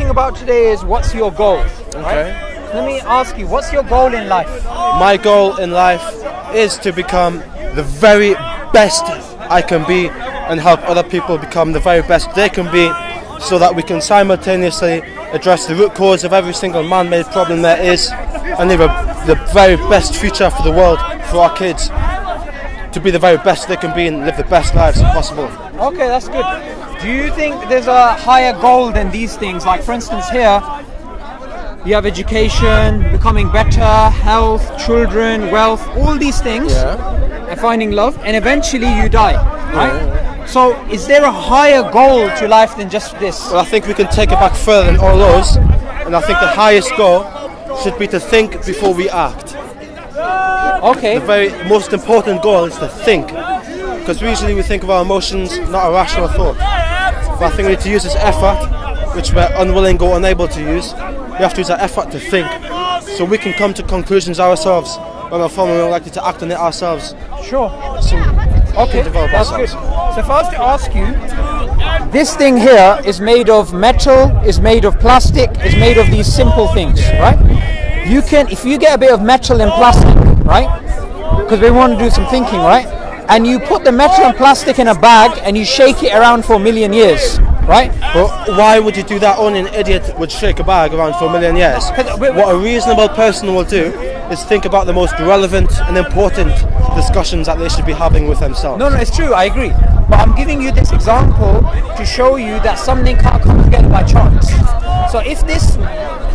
talking about today is what's your goal? Okay. Let me ask you, what's your goal in life? My goal in life is to become the very best I can be and help other people become the very best they can be so that we can simultaneously address the root cause of every single man-made problem there is and leave a, the very best future for the world for our kids to be the very best they can be and live the best lives possible. Okay, that's good. Do you think there's a higher goal than these things? Like, for instance, here you have education, becoming better, health, children, wealth, all these things, and finding love, and eventually you die, right? So, is there a higher goal to life than just this? Well, I think we can take it back further than all those, and I think the highest goal should be to think before we act. Okay. The very most important goal is to think, because usually we think of our emotions, not a rational thought. But I think we need to use this effort, which we're unwilling or unable to use. We have to use our effort to think, so we can come to conclusions ourselves. When we're far more likely to act on it ourselves. Sure. So Okay, that's good. So if I was to ask you, this thing here is made of metal, is made of plastic, is made of these simple things, right? You can, if you get a bit of metal and plastic, right? Because we want to do some thinking, right? And you put the metal and plastic in a bag and you shake it around for a million years, right? But why would you do that? Only an idiot would shake a bag around for a million years. What a reasonable person will do is think about the most relevant and important discussions that they should be having with themselves. No, no, it's true. I agree. But I'm giving you this example to show you that something can't come together by chance. So if this,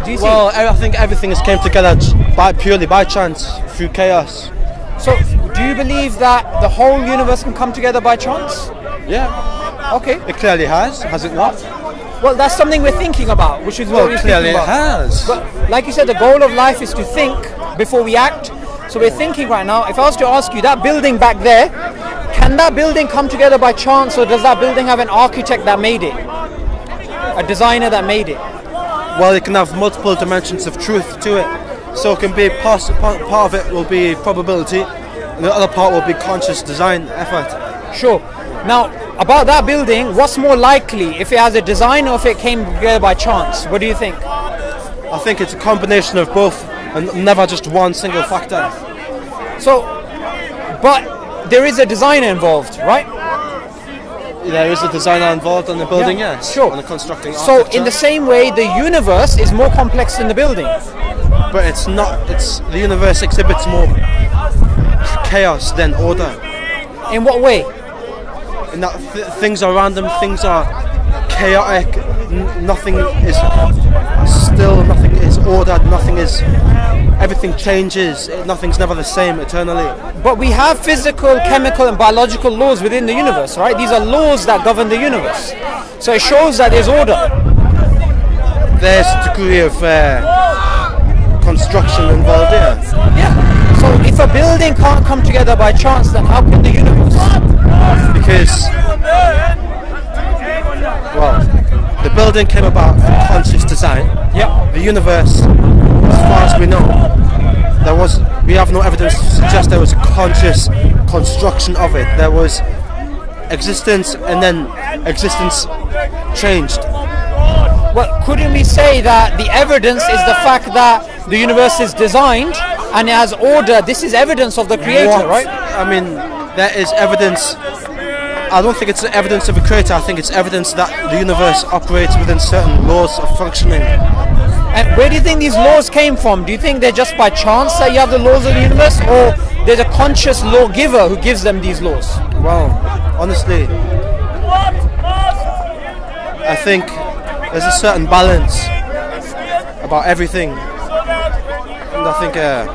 do you see? Well, I think everything has came together by purely by chance through chaos. So, do you believe that the whole universe can come together by chance? Yeah, Okay. it clearly has, has it not? Well, that's something we're thinking about, which is what we're clearly it has. But like you said, the goal of life is to think before we act. So we're thinking right now. If I was to ask you, that building back there, can that building come together by chance, or does that building have an architect that made it, a designer that made it? Well, it can have multiple dimensions of truth to it. So it can be part, part of it will be probability, the other part will be conscious design effort. Sure. Now, about that building, what's more likely, if it has a design or if it came together by chance? What do you think? I think it's a combination of both, and never just one single factor. So, but there is a designer involved, right? There is a designer involved in the building, Yeah, yes. sure. And the constructing So, in the same way, the universe is more complex than the building. but it's not. It's the universe exhibits more chaos than order. In what way? In that th- things are random, things are chaotic. N- nothing is still. Nothing is ordered. Nothing is. Everything changes. Nothing's never the same eternally. But we have physical, chemical, and biological laws within the universe, right? These are laws that govern the universe. So it shows that there's order. There's a degree of uh, construction involved here. Yeah. So if a building can't come together by chance, then how can the universe? because well the building came about from conscious design Yeah. the universe as far as we know there was we have no evidence to suggest there was a conscious construction of it there was existence and then existence changed Well, couldn't we say that the evidence is the fact that the universe is designed and it has order? This is evidence of the creator, What- right? I mean there is evidence I don't think it's evidence of a creator I think it's evidence that the universe operates within certain laws of functioning And where do you think these laws came from? Do you think they're just by chance that you have the laws of the universe, or there's a conscious lawgiver who gives them these laws? Well, honestly, I think there's a certain balance about everything. And I think, uh,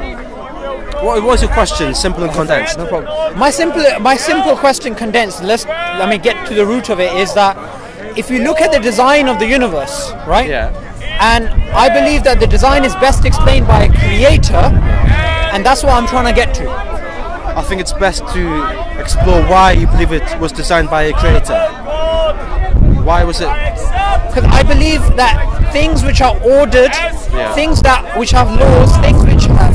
what was your question? Simple and condensed. No problem. My simple, my simple question condensed. Let's let me get to the root of it. Is that if you look at the design of the universe, right? Yeah. And I believe that the design is best explained by a creator, and that's what I'm trying to get to. I think it's best to explore why you believe it was designed by a creator. Why was it? Because I believe that things which are ordered, Yeah. things that which have laws, things which have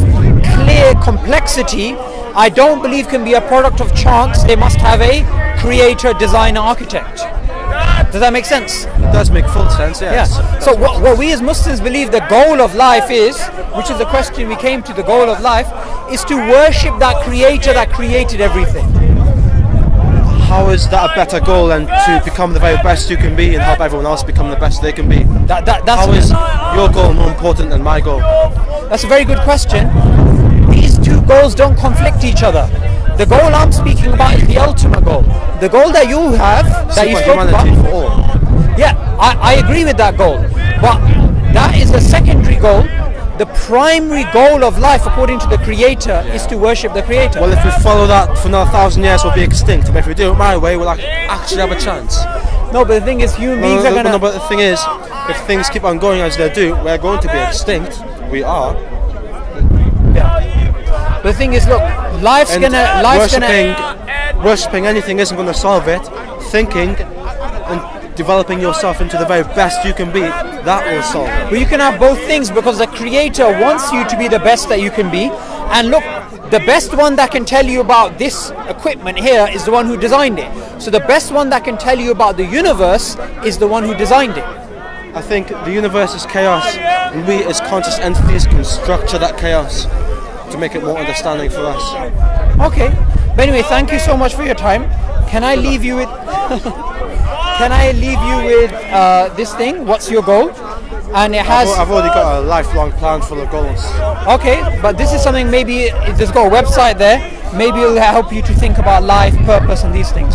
clear complexity, I don't believe can be a product of chance. They must have a creator, designer, architect. Does that make sense? It does make full sense. Yes. Yeah. So what, what we as Muslims believe the goal of life is, which is the question we came to, the goal of life is to worship that creator that created everything. How is that a better goal than to become the very best you can be and help everyone else become the best they can be? That, that, that's, How is your goal more important than my goal? that's a very good question. These two goals don't conflict each other. The goal I'm speaking about is the ultimate goal. The goal that you have, that you spoke about, Superhumanity for all. Yeah, I, I agree with that goal. But that is a secondary goal. The primary goal of life, according to the Creator, is to worship the Creator. Well, if we follow that for another thousand years, we'll be extinct. But if we do it my way, we'll ac- actually have a chance. no, but the thing is, human No, beings no, are gonna. no, but the thing is, if things keep on going as they do, we're going to be extinct. We are. The thing is, look, life's And gonna, life's worshipping, gonna. worshipping anything isn't going to solve it. Thinking and developing yourself into the very best you can be, that will solve it. But you can have both things because the Creator wants you to be the best that you can be. And look, the best one that can tell you about this equipment here is the one who designed it. So the best one that can tell you about the universe is the one who designed it. I think the universe is chaos, and we as conscious entities can structure that chaos to make it more understanding for us. Okay. But anyway, thank you so much for your time. Can I leave you with? can I leave you with uh, this thing? What's your goal? And it has. I've already got a lifelong plan full of goals. Okay, but this is something maybe there's got a website there. Maybe it'll help you to think about life, purpose, and these things.